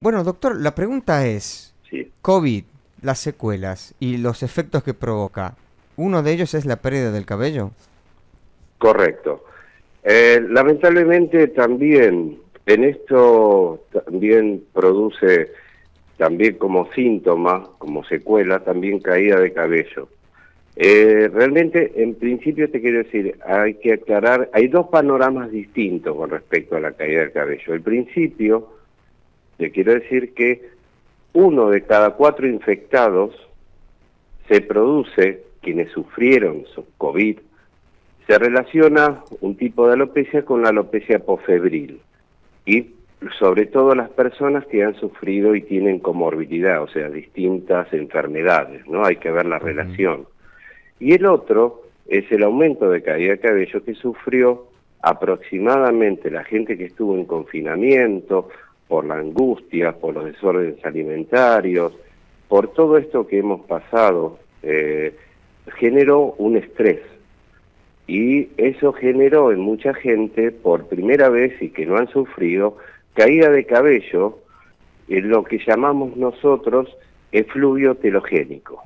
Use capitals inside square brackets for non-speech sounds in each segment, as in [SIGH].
Bueno, doctor, la pregunta es, Sí, COVID, las secuelas y los efectos que provoca, ¿uno de ellos es la pérdida del cabello? correcto. Eh, lamentablemente también en esto también produce también como síntoma, como secuela, también caída de cabello. Eh, realmente, en principio te quiero decir, hay que aclarar, hay dos panoramas distintos con respecto a la caída del cabello. El principio, te quiero decir que uno de cada cuatro infectados se produce, quienes sufrieron COVID, se relaciona un tipo de alopecia con la alopecia posfebril y sobre todo las personas que han sufrido y tienen comorbilidad, o sea, distintas enfermedades, ¿no? Hay que ver la relación. Y el otro es el aumento de caída de cabello que sufrió aproximadamente la gente que estuvo en confinamiento, por la angustia, por los desórdenes alimentarios, por todo esto que hemos pasado, eh, generó un estrés. Y eso generó en mucha gente, por primera vez y que no han sufrido, caída de cabello, en lo que llamamos nosotros efluvio telogénico.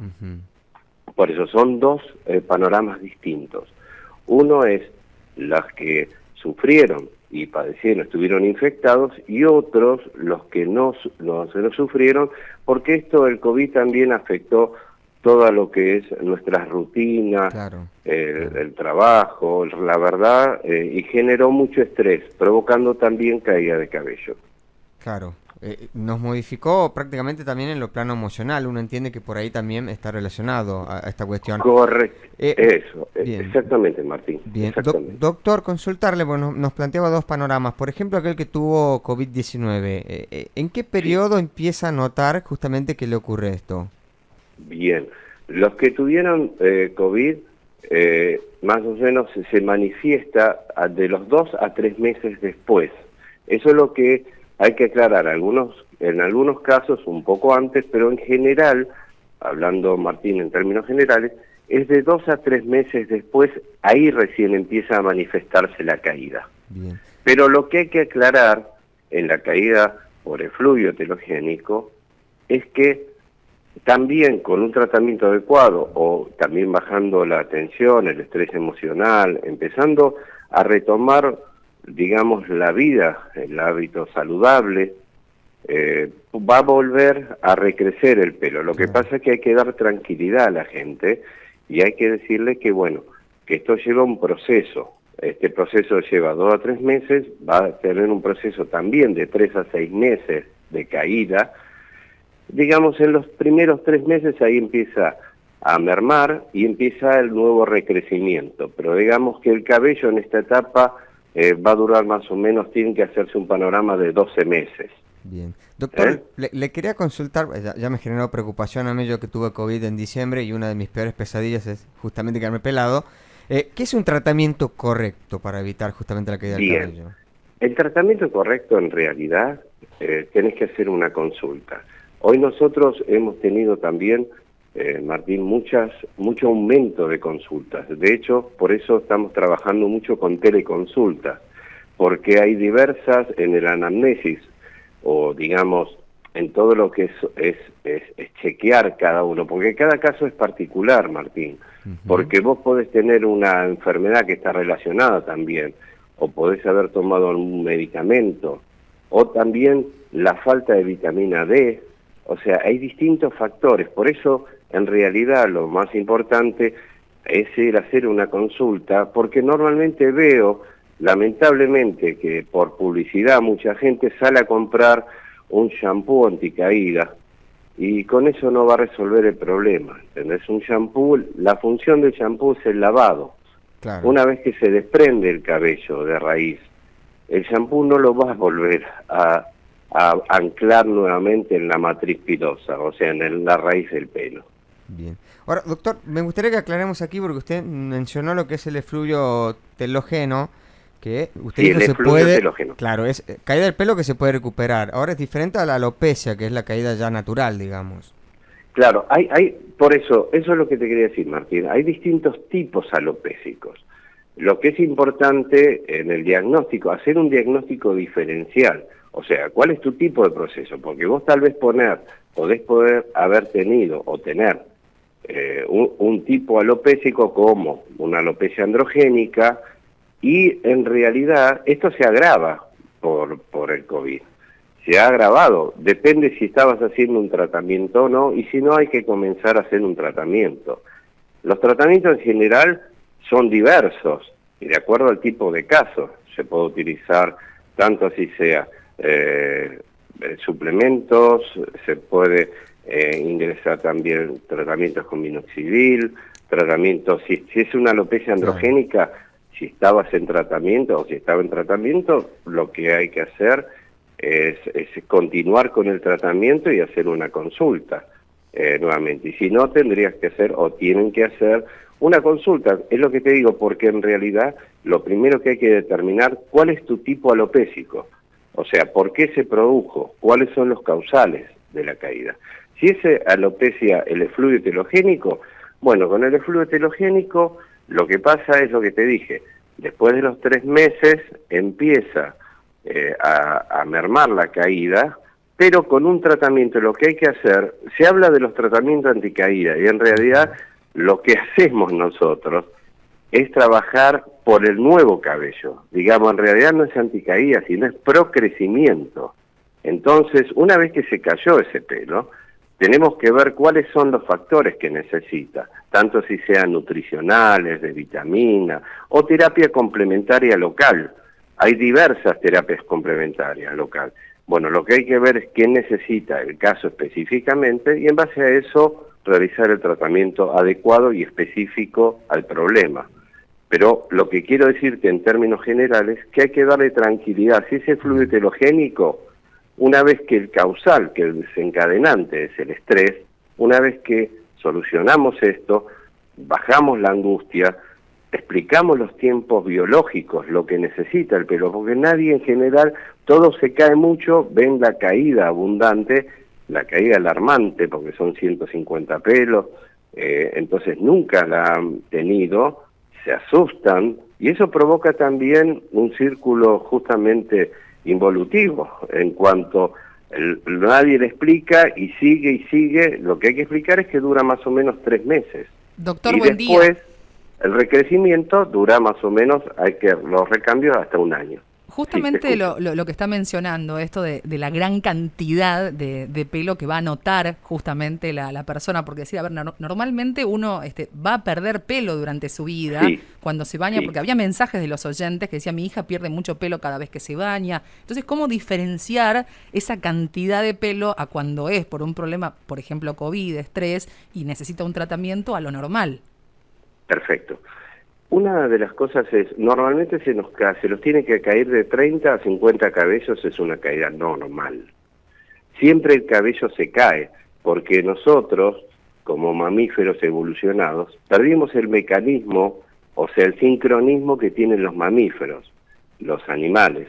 Por eso son dos eh, panoramas distintos. Uno es las que sufrieron y padecieron, estuvieron infectados, y otros los que no, no, se lo sufrieron, porque esto del COVID también afectó todo lo que es nuestras rutinas, Claro. eh, el trabajo, la verdad, eh, y generó mucho estrés, provocando también caída de cabello. Claro. Eh, nos modificó prácticamente también en lo plano emocional. Uno entiende que por ahí también está relacionado a, a esta cuestión. Correcto. Eh, Eso, eh, bien. exactamente, Martín. Bien, Do- doctor, consultarle, bueno, nos planteaba dos panoramas. Por ejemplo, aquel que tuvo COVID-19. eh, eh, ¿En qué periodo empieza a notar justamente que le ocurre esto? Bien, los que tuvieron COVID, eh, más o menos se- se manifiesta de los dos a tres meses después. Eso es lo que hay que aclarar. Algunos, en algunos casos un poco antes, pero en general, hablando Martín en términos generales, es de dos a tres meses después, ahí recién empieza a manifestarse la caída. Bien. Pero lo que hay que aclarar en la caída por efluvio telogénico es que también con un tratamiento adecuado o también bajando la tensión, el estrés emocional, empezando a retomar, digamos, la vida, el hábito saludable, eh, va a volver a recrecer el pelo. Lo que pasa es que hay que dar tranquilidad a la gente y hay que decirle que, bueno, que esto lleva un proceso. Este proceso lleva dos a tres meses, va a tener un proceso también de tres a seis meses de caída. Digamos, en los primeros tres meses ahí empieza a mermar y empieza el nuevo recrecimiento. Pero digamos que el cabello en esta etapa eh, va a durar más o menos, tiene que hacerse un panorama de 12 meses. Bien. Doctor, ¿Eh? le, le quería consultar, eh, ya, ya me generó preocupación a mí yo que tuve COVID en diciembre y una de mis peores pesadillas es justamente quedarme pelado. Eh, ¿Qué es un tratamiento correcto para evitar justamente la caída del cabello? El tratamiento correcto en realidad eh, tenés que hacer una consulta. Hoy nosotros hemos tenido también, eh, Martín, muchas, mucho aumento de consultas. De hecho, por eso estamos trabajando mucho con teleconsultas, porque hay diversas en el anamnesis o digamos en todo lo que es, es, es, es chequear cada uno, porque cada caso es particular, Martín, porque vos podés tener una enfermedad que está relacionada también, o podés haber tomado algún medicamento, o también la falta de vitamina D, o sea, hay distintos factores, por eso en realidad lo más importante es ir a hacer una consulta, porque normalmente veo, lamentablemente, que por publicidad mucha gente sale a comprar un shampoo anticaída y con eso no va a resolver el problema, ¿entendés? Un shampoo, la función del shampoo es el lavado. Claro. Una vez que se desprende el cabello de raíz, el shampoo no lo va a volver a, a anclar nuevamente en la matriz pilosa, o sea, en el- la raíz del pelo. Bien. Ahora, doctor, me gustaría que aclaremos aquí porque usted mencionó lo que es el efluvio telógeno, que usted Sí, dijo se puede, telógeno. claro, es eh, caída del pelo que se puede recuperar. Ahora es diferente a la alopecia, que es la caída ya natural, digamos. Claro, hay, hay, por eso, eso es lo que te quería decir, Martín. Hay distintos tipos alopésicos. Lo que es importante en el diagnóstico, hacer un diagnóstico diferencial. O sea, ¿cuál es tu tipo de proceso? Porque vos tal vez poner, podés poder haber tenido o tener eh, un, tipo alopésico como una alopecia androgénica y en realidad esto se agrava por, por el COVID. Se ha agravado, depende si estabas haciendo un tratamiento o no y si no hay que comenzar a hacer un tratamiento. Los tratamientos en general son diversos y de acuerdo al tipo de caso se puede utilizar tanto así sea eh, eh, suplementos, se puede eh, ingresar también tratamientos con minoxidil, tratamientos, si, si es una alopecia androgénica, si estabas en tratamiento o si estaba en tratamiento, lo que hay que hacer es, continuar con el tratamiento y hacer una consulta nuevamente. Y si no, tendrías que hacer o tienen que hacer una consulta. Es lo que te digo, porque en realidad lo primero que hay que determinar, ¿cuál es tu tipo alopésico? O sea, ¿por qué se produjo? ¿Cuáles son los causales de la caída? Si es alopecia, el efluvio telogénico, bueno, con el efluvio telogénico lo que pasa es lo que te dije, después de los tres meses empieza eh, a, a mermar la caída, pero con un tratamiento lo que hay que hacer, se habla de los tratamientos anticaída y en realidad lo que [LAUGHS] hacemos nosotros es trabajar por el nuevo cabello. Digamos, en realidad no es anticaída, sino es procrecimiento. Entonces, una vez que se cayó ese pelo, tenemos que ver cuáles son los factores que necesita, tanto si sean nutricionales, de vitamina o terapia complementaria local. Hay diversas terapias complementarias local. Bueno, lo que hay que ver es qué necesita el caso específicamente y en base a eso realizar el tratamiento adecuado y específico al problema. Pero lo que quiero decirte en términos generales es que hay que darle tranquilidad. Si ese fluido heterogénico, una vez que el causal, que el desencadenante es el estrés, una vez que solucionamos esto, bajamos la angustia, explicamos los tiempos biológicos, lo que necesita el pelo, porque nadie en general, todo se cae mucho, ven la caída abundante, la caída alarmante, porque son 150 pelos, eh, entonces nunca la han tenido, se asustan y eso provoca también un círculo justamente involutivo en cuanto nadie le explica y sigue y sigue. Lo que hay que explicar es que dura más o menos tres meses. Doctor, y después, el recrecimiento dura más o menos, hay que los recambios hasta un año. Justamente lo, lo, que está mencionando, esto de, la gran cantidad de, pelo que va a notar justamente la, persona, porque decir, a ver, normalmente uno este, va a perder pelo durante su vida cuando se baña, porque había mensajes de los oyentes que decían, mi hija pierde mucho pelo cada vez que se baña. Entonces, ¿cómo diferenciar esa cantidad de pelo a cuando es por un problema, por ejemplo, COVID, estrés, y necesita un tratamiento a lo normal? Perfecto. Una de las cosas es, normalmente se, nos, se los tiene que caer de 30 a 50 cabellos, es una caída normal. Siempre el cabello se cae, porque nosotros, como mamíferos evolucionados, perdimos el mecanismo, o sea, el sincronismo que tienen los mamíferos, los animales.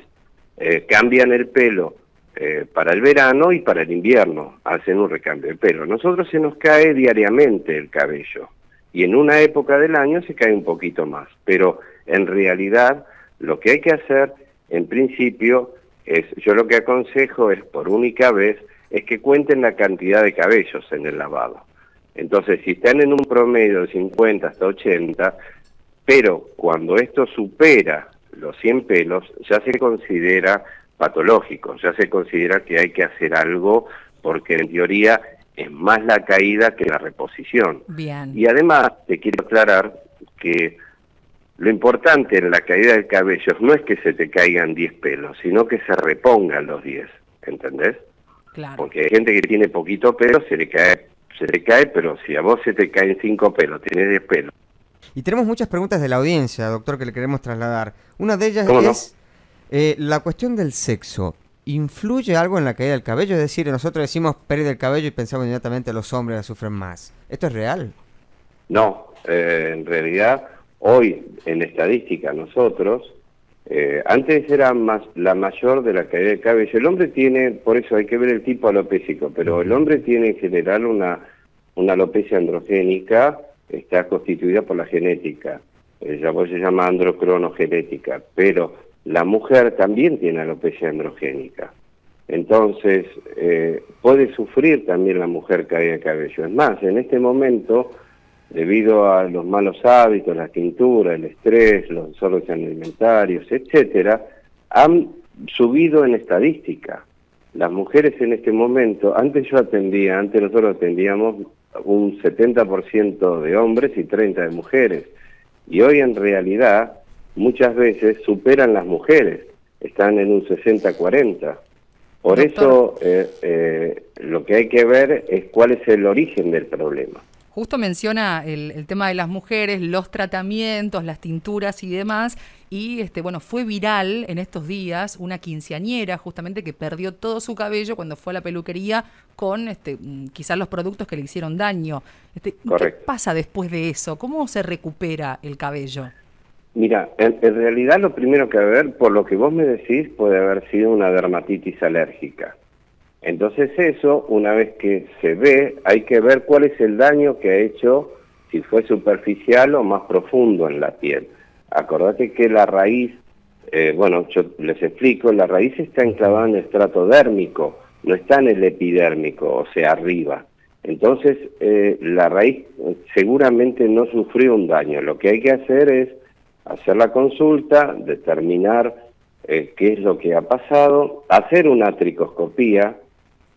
Eh, cambian el pelo eh, para el verano y para el invierno, hacen un recambio de pelo. Nosotros se nos cae diariamente el cabello y en una época del año se cae un poquito más. Pero en realidad lo que hay que hacer en principio es, yo lo que aconsejo es por única vez, es que cuenten la cantidad de cabellos en el lavado. Entonces, si están en un promedio de 50 hasta 80, pero cuando esto supera los 100 pelos, ya se considera patológico, ya se considera que hay que hacer algo porque en teoría es más la caída que la reposición. Bien. Y además te quiero aclarar que lo importante en la caída del cabello no es que se te caigan 10 pelos, sino que se repongan los 10, ¿entendés? Claro. Porque hay gente que tiene poquito pelo, se le cae, se le cae, pero si a vos se te caen 5 pelos, tienes 10 pelos. Y tenemos muchas preguntas de la audiencia, doctor, que le queremos trasladar. Una de ellas es eh, la cuestión del sexo. ¿Influye algo en la caída del cabello? Es decir, nosotros decimos pérdida del cabello y pensamos inmediatamente los hombres la sufren más. ¿Esto es real? No, eh, en realidad hoy en estadística nosotros, eh, antes era más la mayor de la caída del cabello. El hombre tiene, por eso hay que ver el tipo alopésico, pero el hombre tiene en general una, una alopecia androgénica, está constituida por la genética, eh, se llama androcronogenética, pero la mujer también tiene alopecia androgénica. Entonces, eh, puede sufrir también la mujer caída de cabello. Es más, en este momento, debido a los malos hábitos, la tintura, el estrés, los desórdenes alimentarios, etcétera, han subido en estadística. Las mujeres en este momento, antes yo atendía, antes nosotros atendíamos un 70% de hombres y 30% de mujeres. Y hoy en realidad muchas veces superan las mujeres, están en un 60-40. Por eso eh, eh, lo que hay que ver es cuál es el origen del problema. Justo menciona el, tema de las mujeres, los tratamientos, las tinturas y demás. Y este, bueno, fue viral en estos días una quinceañera justamente que perdió todo su cabello cuando fue a la peluquería con este, mm, quizás los productos que le hicieron daño. Este, ¿Qué pasa después de eso? ¿Cómo se recupera el cabello? Mira, en, en, realidad lo primero que ver, por lo que vos me decís, puede haber sido una dermatitis alérgica. Entonces eso, una vez que se ve, hay que ver cuál es el daño que ha hecho, si fue superficial o más profundo en la piel. Acordate que la raíz, eh, bueno, yo les explico, la raíz está enclavada en el estrato dérmico, no está en el epidérmico, o sea, arriba. Entonces, eh, la raíz seguramente no sufrió un daño. Lo que hay que hacer es hacer la consulta, determinar eh, qué es lo que ha pasado, hacer una tricoscopía,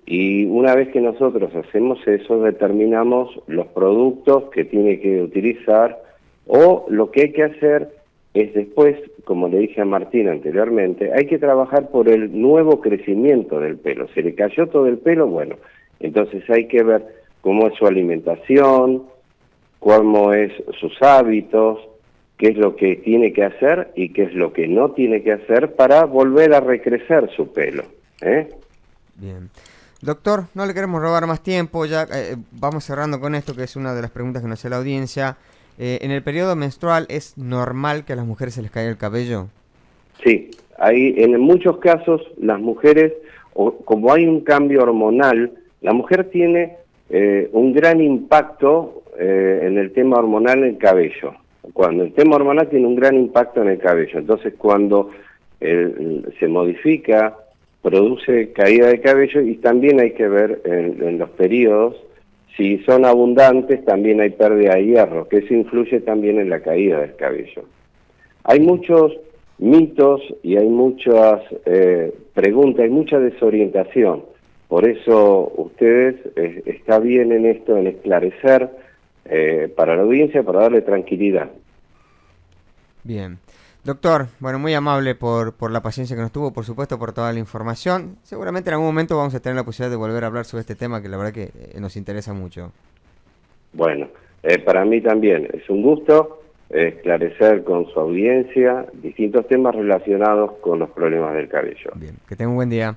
y una vez que nosotros hacemos eso, determinamos los productos que tiene que utilizar o lo que hay que hacer es después, como le dije a Martín anteriormente, hay que trabajar por el nuevo crecimiento del pelo. Se le cayó todo el pelo, bueno, entonces hay que ver cómo es su alimentación, cómo es sus hábitos, qué es lo que tiene que hacer y qué es lo que no tiene que hacer para volver a recrecer su pelo. ¿eh? Bien. Doctor, no le queremos robar más tiempo, ya eh, vamos cerrando con esto, que es una de las preguntas que nos hace la audiencia. Eh, ¿En el periodo menstrual es normal que a las mujeres se les caiga el cabello? Sí, hay, en muchos casos las mujeres, o, como hay un cambio hormonal, la mujer tiene eh, un gran impacto en el tema hormonal en el cabello. Cuando el tema hormonal tiene un gran impacto en el cabello, entonces cuando se modifica produce caída de cabello y también hay que ver en, los periodos, si son abundantes también hay pérdida de hierro, que eso influye también en la caída del cabello. Hay muchos mitos y hay muchas eh, preguntas, hay mucha desorientación. Por eso ustedes eh, está bien en esto, en esclarecer eh, para la audiencia, para darle tranquilidad. Bien. Doctor, bueno, muy amable por, por la paciencia que nos tuvo, por supuesto, por toda la información. Seguramente en algún momento vamos a tener la posibilidad de volver a hablar sobre este tema que la verdad que eh, nos interesa mucho. Bueno, eh, para mí también es un gusto esclarecer con su audiencia distintos temas relacionados con los problemas del cabello. Bien, que tenga un buen día.